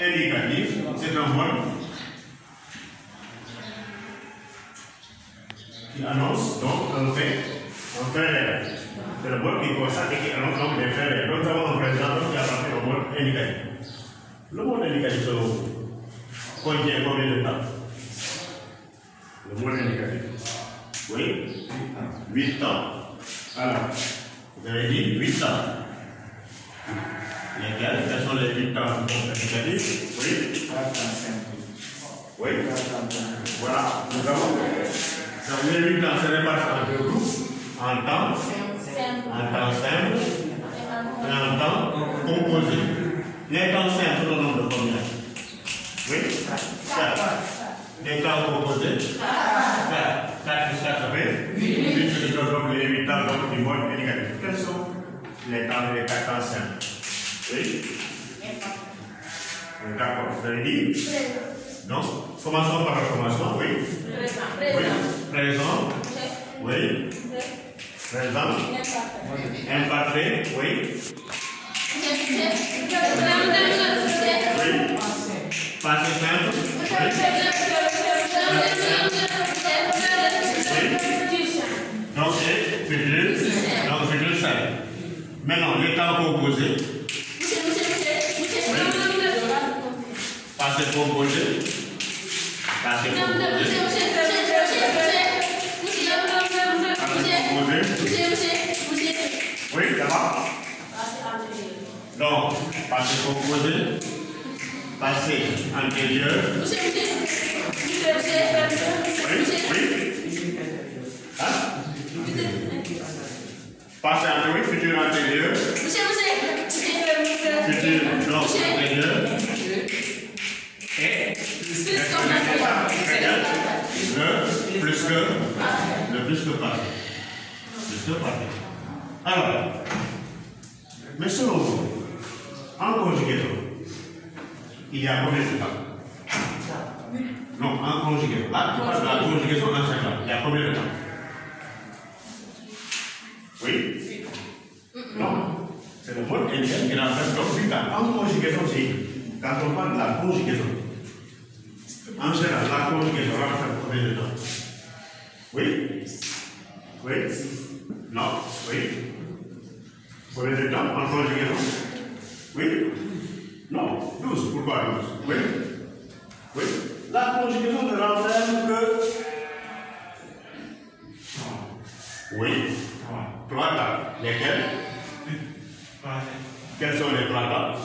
indicatif, c'est un mot qui annonce donc un fait, un fait réel. C'est le mot qui constate et qui annonce donc des faits réels. Donc nous avons un président qui appartient au mot indicatif. Le mot indicatif selon vous contient combien de temps? Le mot indicatif. Oui 8 ans. Alors, vous avez dit 8 ans. Lesquels Quels sont les 8 ans indicatifs Oui Oui Voilà, nous avons. Les 8 ans se répartissent en deux groupes. En temps, en temps simple et en temps composé. Les temps simples sont au nombre de combien? Oui 4. Les temps composés 4. 4 plus 4 ça fait? 8. Je donc les 8 temps donc, du mode indicatif. Quels sont les temps les 4 temps simples? Oui D'accord, vous avez dit Donc, commençons par le commencement, oui. Oui, présent, oui. Présent, imparfait, oui. Oui. Passé simple, oui. Donc, c'est futur, donc simple. Maintenant, le temps composé, passé composé, passé composé, oui, d'abord. Donc, passé composé, passé antérieur, oui, oui. Hein? Passé antérieur, futur antérieur, futur non antérieur, le plus que, le plus que parfait. Plus que parfait. Alors, en conjugaison, il y a combien de temps Non, en conjugaison. Là, tu parles de la conjugaison en langue. Il y a combien de temps Oui Non. C'est le mot indien qui donc 8 ans. En conjugaison, c'est quand on parle de la conjugaison. Angela, la conjuguée, ça va faire combien de temps Oui? Oui? Non? Oui? Combien de temps en conjugué Oui? Non? 12. Pourquoi 12 Oui? Oui? La conjugaison ne renferme que. Oui? Trois dates. Lesquelles Quels sont les trois dates